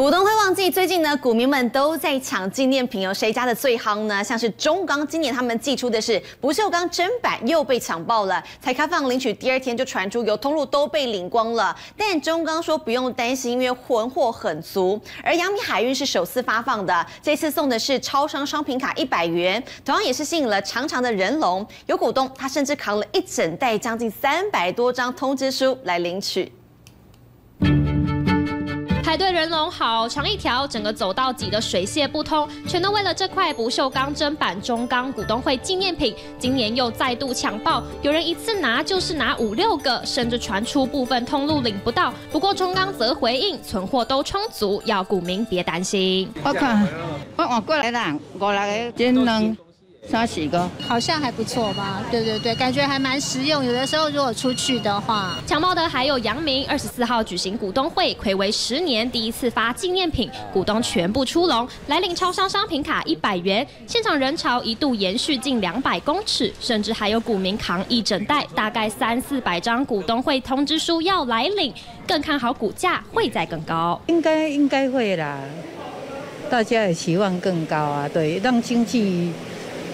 股东会旺季，最近呢，股民们都在抢纪念品，有谁家的最夯呢？像是中钢，今年他们寄出的是不锈钢砧板，又被抢爆了。才开放领取第二天就传出有通路都被领光了。但中钢说不用担心，因为混货很足。而阳明海运是首次发放的，这次送的是超商商品卡一百元，同样也是吸引了长长的人龙。有股东他甚至扛了一整袋将近三百多张通知书来领取。排队人龙好长一条，整个走道挤得水泄不通，全都为了这块不锈钢砧板中钢股东会纪念品。今年又再度抢爆，有人一次拿就是拿五六个，甚至传出部分通路领不到。不过中钢则回应，存货都充足，要股民别担心。我看我换过来啦，五六个，真能。三十个，好像还不错吧？对对对，感觉还蛮实用。有的时候如果出去的话，强茂的还有阳明，二十四号举行股东会，暌违十年第一次发纪念品，股东全部出笼，来领超商商品卡一百元。现场人潮一度延续近两百公尺，甚至还有股民扛一整袋，大概三四百张股东会通知书要来领。更看好股价会再更高，应该应该会啦。大家也期望更高啊，对，让经济。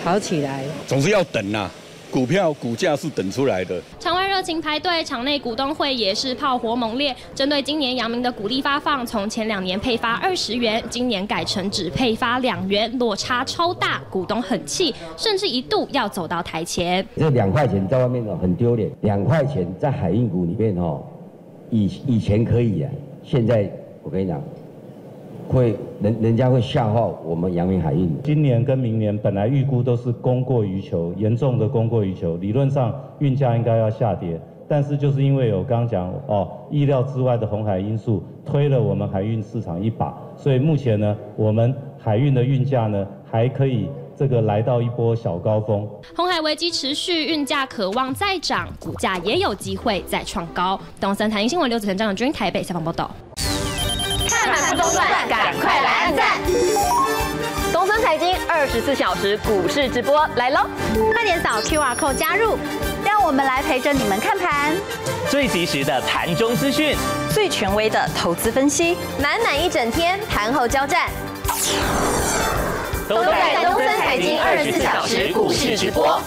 好起来，总是要等呐。股票股价是等出来的。场外热情排队，场内股东会也是炮火猛烈。针对今年阳明的股利发放，从前两年配发二十元，今年改成只配发两元，落差超大，股东很气，甚至一度要走到台前。这两块钱在外面哦很丢脸，两块钱在海运股里面哦，以以前可以啊，现在我跟你讲。会人人家会笑话我们阳明海运。今年跟明年本来预估都是供过于求，严重的供过于求，理论上运价应该要下跌，但是就是因为有刚刚讲哦意料之外的红海因素推了我们海运市场一把，所以目前呢我们海运的运价呢还可以这个来到一波小高峰。红海危机持续，运价渴望再涨，股价也有机会再创高。东森财经新闻刘子成、张永军台北采访报道。赶快来按赞！东森财经二十四小时股市直播来喽，快点扫 QR code 加入，让我们来陪着你们看盘，最及时的盘中资讯，最权威的投资分析，满满一整天盘后交战，都在东森财经二十四小时股市直播。